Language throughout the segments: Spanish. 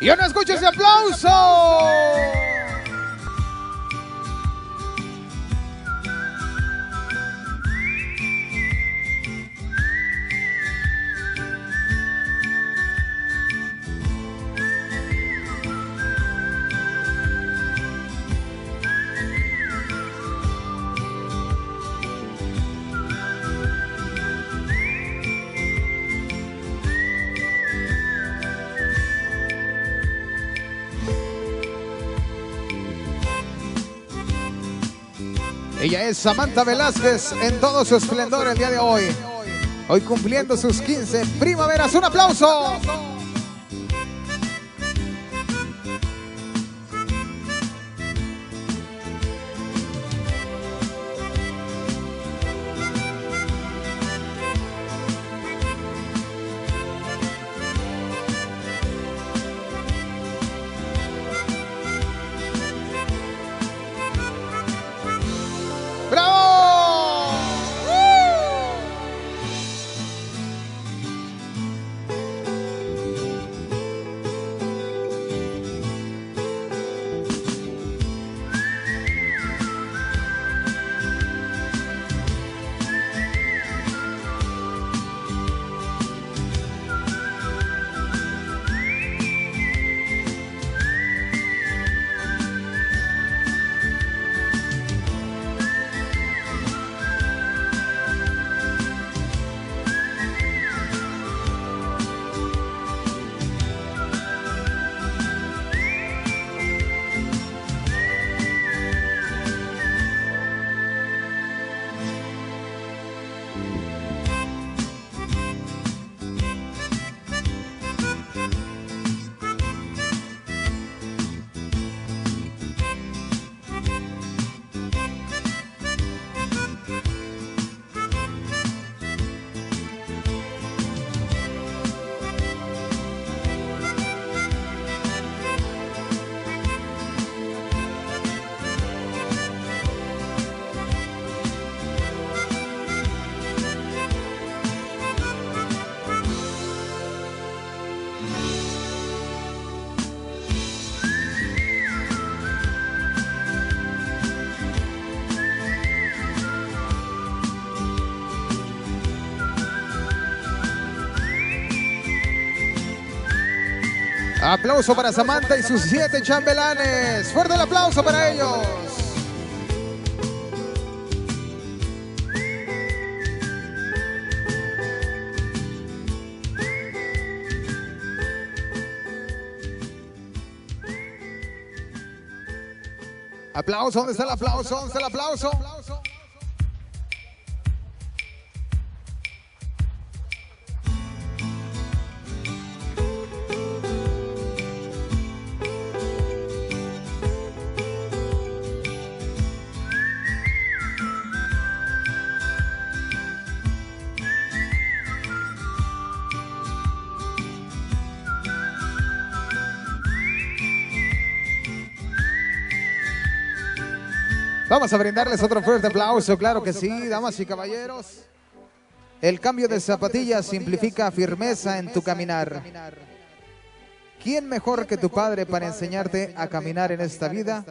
Yo no escucho ese aplauso. Ella es Samantha Velázquez en todo su esplendor el día de hoy. Hoy cumpliendo sus 15 primaveras. ¡Un aplauso! Aplauso para Samantha y sus siete chambelanes. Fuerte el aplauso para ellos. Aplauso, ¿dónde está el aplauso? ¿Dónde está el aplauso? Vamos a brindarles otro fuerte aplauso, claro que sí, damas y caballeros. El cambio de zapatillas simplifica firmeza en tu caminar. ¿Quién mejor que tu padre para enseñarte a caminar en esta vida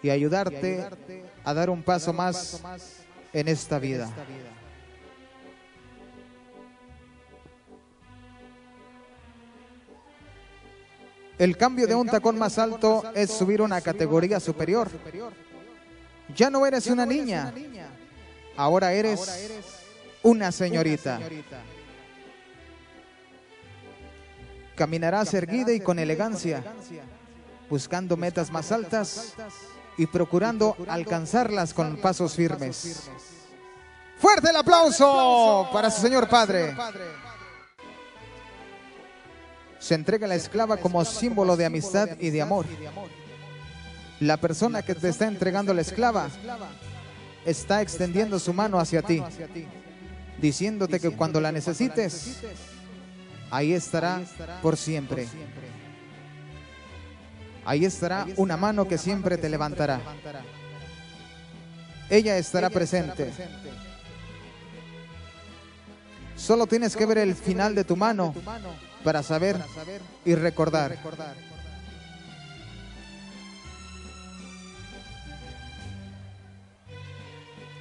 y ayudarte a dar un paso más en esta vida? El cambio de un tacón más alto es subir una categoría superior. Ya no eres una niña, ahora eres una señorita. Caminarás erguida y con elegancia, buscando metas más altas y procurando alcanzarlas con pasos firmes. Fuerte el aplauso para su señor padre. Se entrega la esclava como símbolo de amistad y de amor. La persona que te está entregando la esclava está extendiendo su mano hacia ti, diciéndote que cuando la necesites, ahí estará por siempre. Ahí estará una mano que siempre te levantará. Ella estará presente. Solo tienes que ver el final de tu mano para saber y recordar.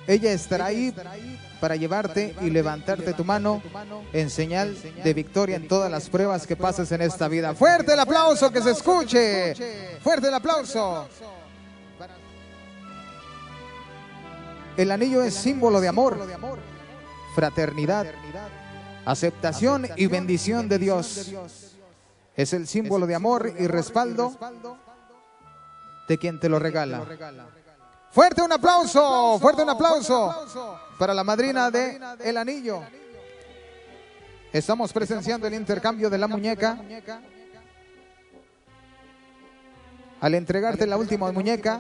Ella estará ahí para llevarte y levantarte tu mano en señal de victoria en todas las pruebas que pases en esta vida. Fuerte el aplauso, que se escuche. Fuerte el aplauso. El anillo es símbolo de amor, fraternidad, aceptación y bendición de Dios. Es el símbolo de amor y respaldo de quien te lo regala. Fuerte un aplauso, fuerte un aplauso para la madrina de El Anillo. Estamos presenciando el intercambio de la muñeca. Al entregarte la última muñeca,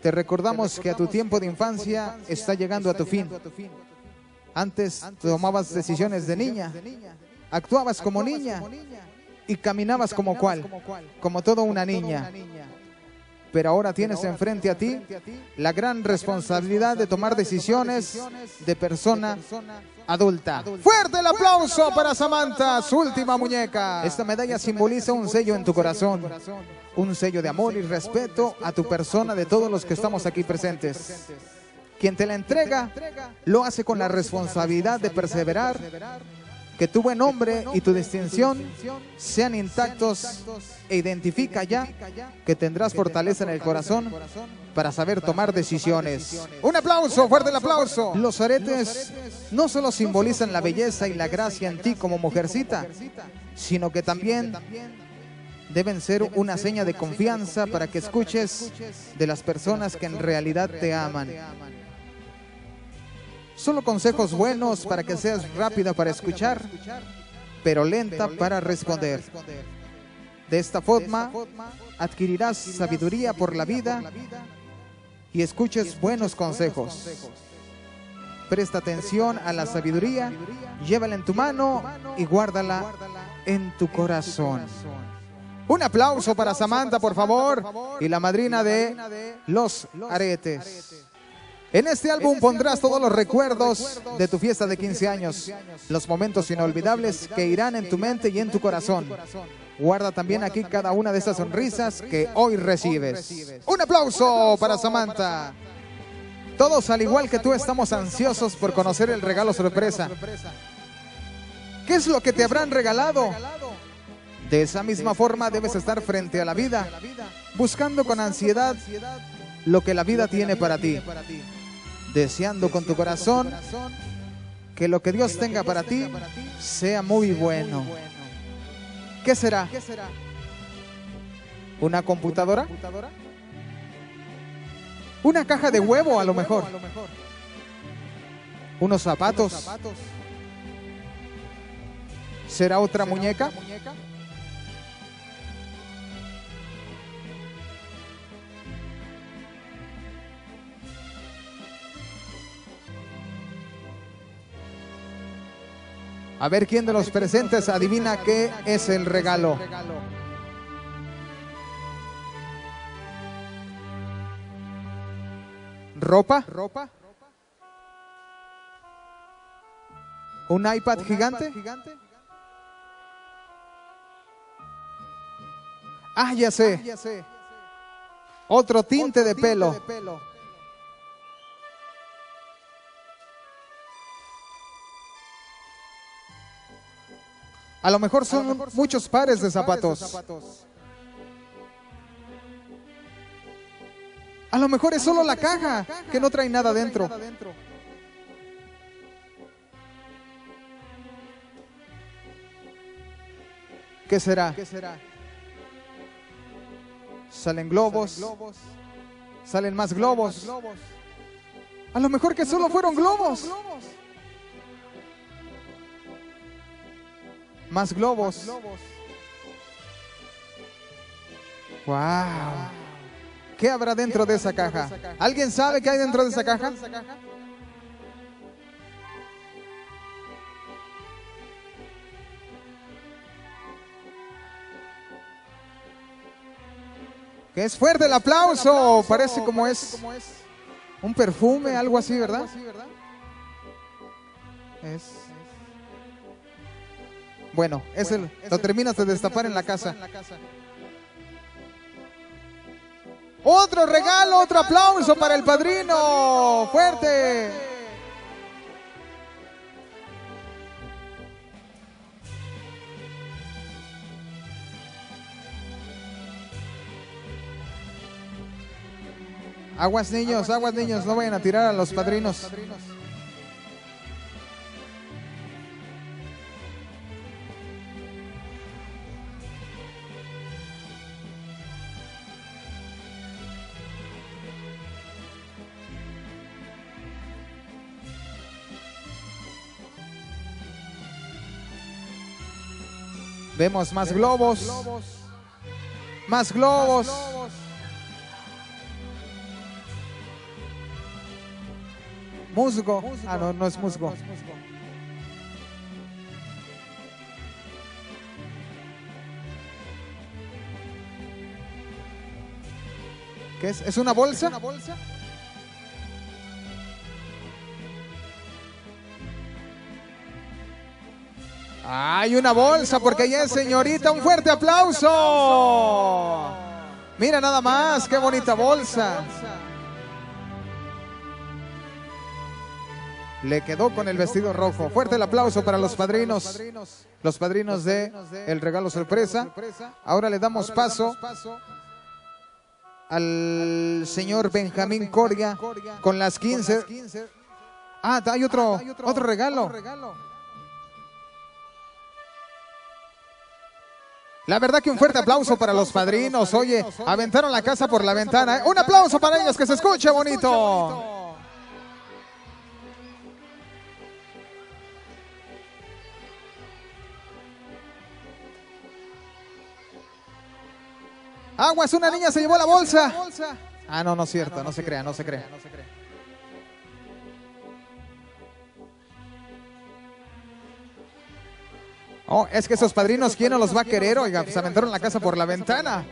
te recordamos que a tu tiempo de infancia está llegando a tu fin. Antes tomabas decisiones de niña, actuabas como niña y caminabas como cual, como toda una niña pero ahora tienes enfrente a ti la gran responsabilidad de tomar decisiones de persona adulta. Fuerte el aplauso para Samantha, su última muñeca. Esta medalla simboliza un sello en tu corazón, un sello de amor y respeto a tu persona de todos los que estamos aquí presentes. Quien te la entrega lo hace con la responsabilidad de perseverar que tu buen nombre y tu distinción sean intactos e identifica ya que tendrás fortaleza en el corazón para saber tomar decisiones. Un aplauso, fuerte el aplauso. Los aretes no solo simbolizan la belleza y la gracia en ti como mujercita, sino que también deben ser una seña de confianza para que escuches de las personas que en realidad te aman. Solo consejos buenos para que seas rápida para escuchar, pero lenta para responder. De esta forma adquirirás sabiduría por la vida y escuches buenos consejos. Presta atención a la sabiduría, llévala en tu mano y guárdala en tu corazón. Un aplauso para Samantha, por favor, y la madrina de los aretes. En este álbum pondrás todos los recuerdos de tu fiesta de 15 años, los momentos inolvidables que irán en tu mente y en tu corazón. Guarda también aquí cada una de esas sonrisas que hoy recibes. Un aplauso para Samantha. Todos, al igual que tú, estamos ansiosos por conocer el regalo sorpresa. ¿Qué es lo que te habrán regalado? De esa misma forma debes estar frente a la vida, buscando con ansiedad lo que la vida tiene para ti deseando con tu corazón que lo que Dios tenga para ti sea muy bueno. ¿Qué será? ¿Una computadora? ¿Una caja de huevo a lo mejor? ¿Unos zapatos? ¿Será otra muñeca? A ver quién de los presentes adivina qué es el regalo. ¿Ropa? ¿Ropa? ¿Un iPad gigante? Ah, ya sé. Otro tinte de pelo. A lo mejor son muchos pares de zapatos. A lo mejor es solo la caja que no trae nada dentro. ¿Qué será? Salen globos. Salen más globos. A lo mejor que solo fueron globos. Más globos. Wow. ¿Qué habrá dentro de esa caja? ¿Alguien sabe qué hay dentro de esa caja? Que es fuerte el aplauso. Parece como es un perfume, algo así, ¿verdad? Es Bueno, es el, lo terminas de destapar en la casa. Otro regalo, otro aplauso para el padrino. Fuerte. Aguas niños, aguas niños, no vayan a tirar a los padrinos. Vemos más globos. Más globos. Musgo. Ah, no, no es musgo. ¿Qué es? ¿Es una bolsa? ¿Una bolsa? Hay una bolsa porque ya es señorita. Un fuerte aplauso. Mira nada más, qué bonita bolsa. Le quedó con el vestido rojo. Fuerte el aplauso para los padrinos. Los padrinos de El Regalo Sorpresa. Ahora le damos paso al señor Benjamín Coria con las 15. Ah, hay otro, otro regalo. La verdad que un fuerte aplauso para los padrinos. Oye, aventaron la casa por la ventana. Un aplauso para ellos, que se escuche bonito. Aguas, una niña se llevó la bolsa. Ah, no, no es cierto, no se crea, no se crea. Oh, es que esos padrinos, ¿quién no los va a querer? Oiga, pues aventaron la casa por la ventana.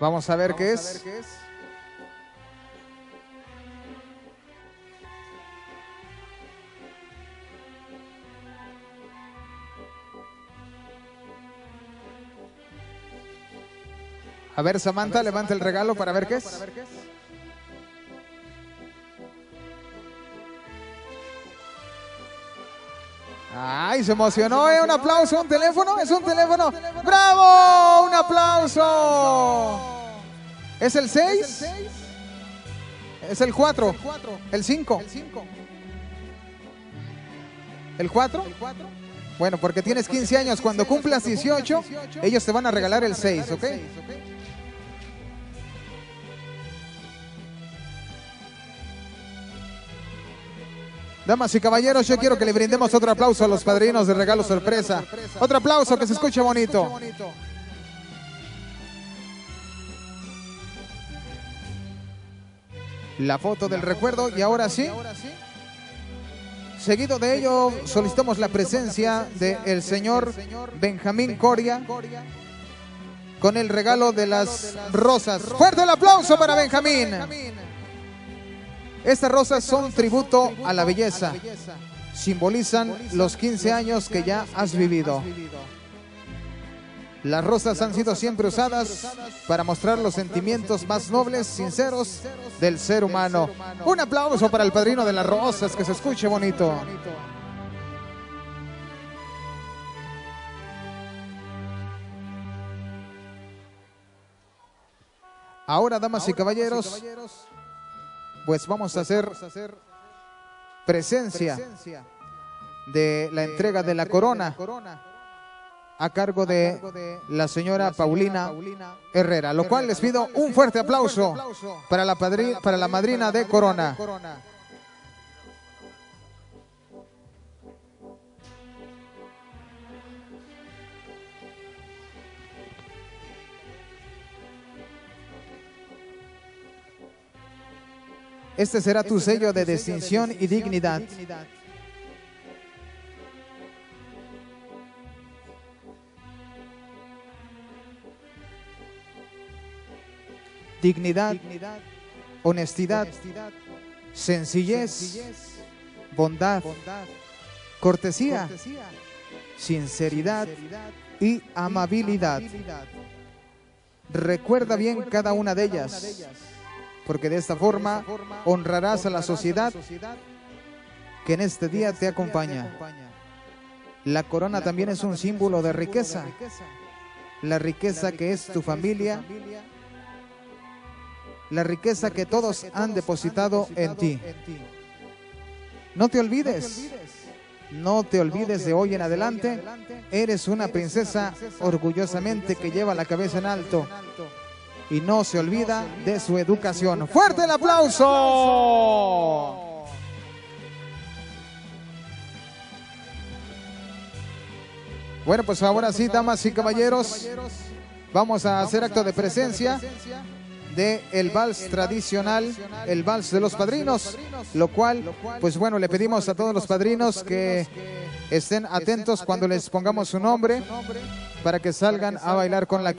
Vamos a ver qué es. A ver, Samantha, levanta el regalo para ver qué es. Ay, se emocionó, ¿eh? Un aplauso, un teléfono, es un teléfono. ¡Bravo! Un aplauso. ¿Es el 6? ¿Es el 4? ¿El 5? ¿El 4? Bueno, porque tienes 15 años. Cuando cumplas 18, ellos te van a regalar el 6, ¿ok? Damas y caballeros, yo quiero que le brindemos otro aplauso a los padrinos de regalo sorpresa. Otro aplauso que se escuche bonito. La foto del recuerdo y ahora sí. Seguido de ello, solicitamos la presencia del señor Benjamín Coria con el regalo de las rosas. Fuerte el aplauso para Benjamín. Estas rosas son tributo a la belleza. Simbolizan los 15 años que ya has vivido. Las rosas han sido siempre usadas para mostrar los sentimientos más nobles, sinceros del ser humano. Un aplauso para el padrino de las rosas, que se escuche bonito. Ahora, damas y caballeros, pues vamos a hacer presencia de la entrega de la corona a cargo de la señora Paulina Herrera, lo cual les pido un fuerte aplauso para la, para la madrina de corona. Este será tu sello de distinción y dignidad. Dignidad, honestidad, sencillez, bondad, cortesía, sinceridad y amabilidad. Recuerda bien cada una de ellas, porque de esta forma honrarás a la sociedad que en este día te acompaña. La corona también es un símbolo de riqueza, la riqueza que es tu familia, la riqueza que todos han depositado en ti. No te olvides, no te olvides de hoy en adelante, eres una princesa orgullosamente que lleva la cabeza en alto. y no se olvida de su educación. ¡Fuerte el aplauso! Bueno, pues ahora sí, damas y caballeros, vamos a hacer acto de presencia de el vals tradicional, el vals de los padrinos, lo cual, pues bueno, le pedimos a todos los padrinos que estén atentos cuando les pongamos su nombre para que salgan a bailar con la